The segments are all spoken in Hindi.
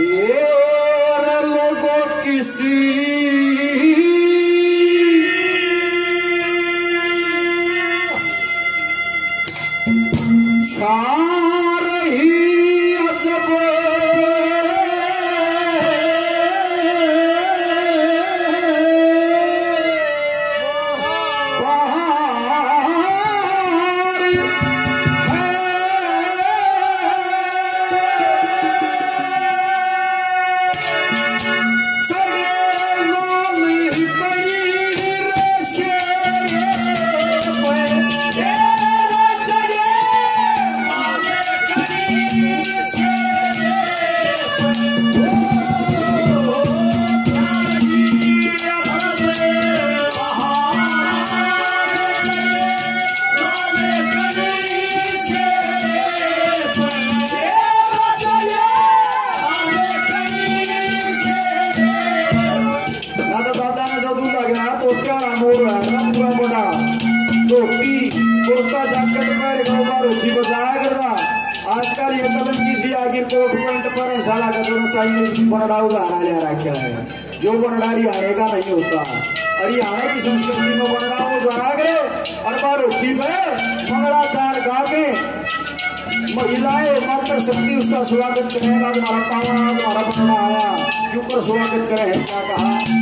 ಏರಲು ಗೊತ್ತಿಸಿ चाहिए उसी बनडाऊ का हरा लहरा क्या है जो बनड़ा रही हरे का नहीं होता अरे हरे की संस्कृति में बनडाओ जो हरा करे अरबा रोटी पे चार गा के महिलाएँ मात्र शक्ति उसका स्वागत करेगा तुम्हारा पावा तुम्हारा बनडा आया। क्यों पर स्वागत करे? क्या कहा?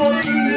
for me.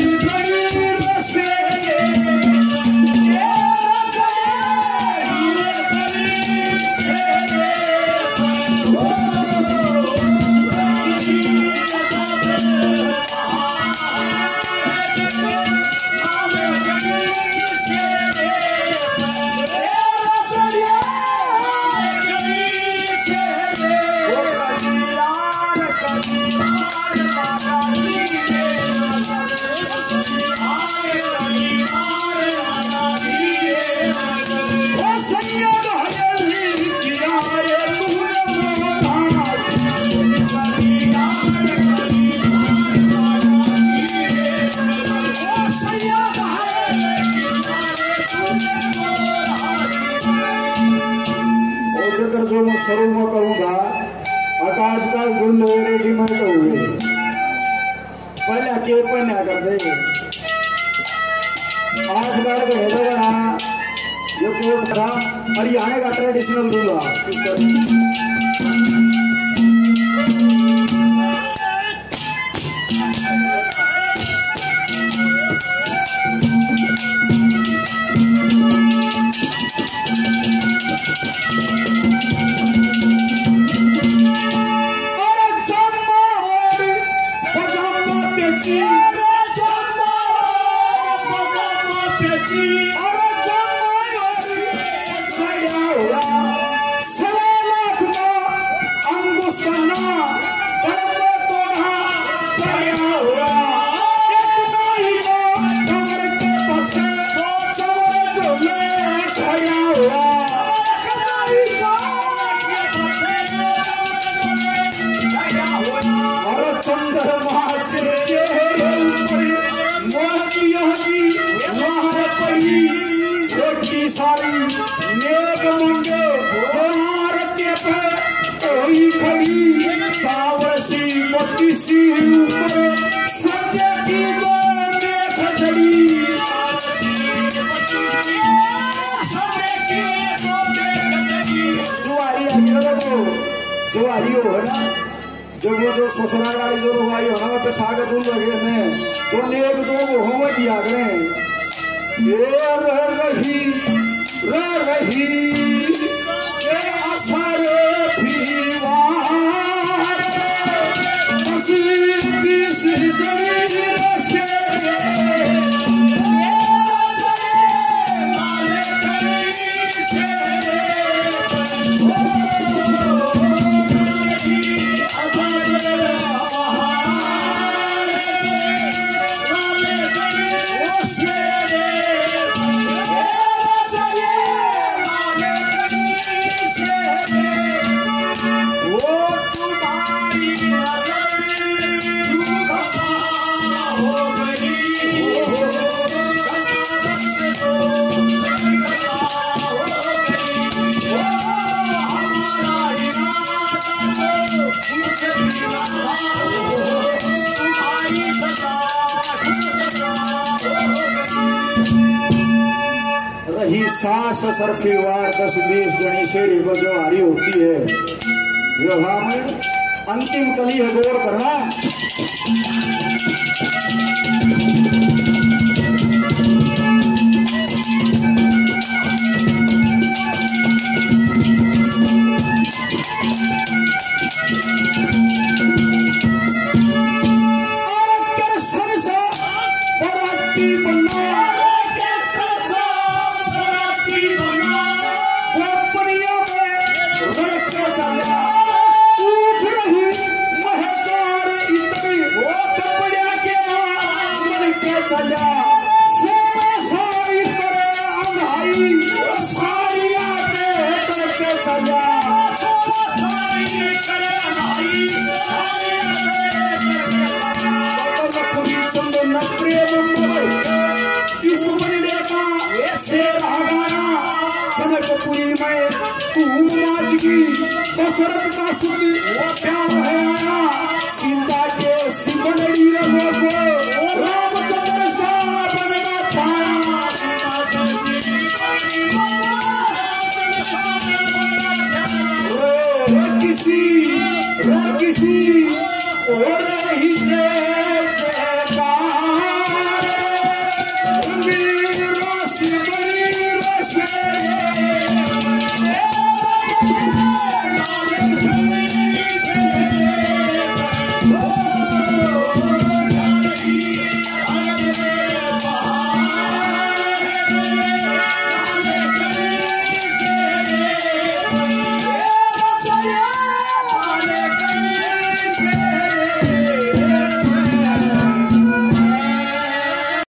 गिरधर पहले के पन्या कर दे। आज बार को हेदर बना जो कोट था हरियाणा का ट्रेडिशनल रूल है सारी नेक मुंडे जोहार पे कोई खड़ी। सावर सी, मोटी सी ऊपर सजे की आगे लगो हो है ना। जो वो जो ससुराल वाली जो लोग आई हो ना पे छागे दूर लगे ने। जो नेक जो वो हो दिया करें ये रह रही रह सांस सरफी वार दस बीस जनी शेरी को जो हारी होती है। विवाह में अंतिम कली है गौर करना। जनकपुरी में तू नाचगी दशरथ का सुख वो प्यार है किसी रो किसी और ही जे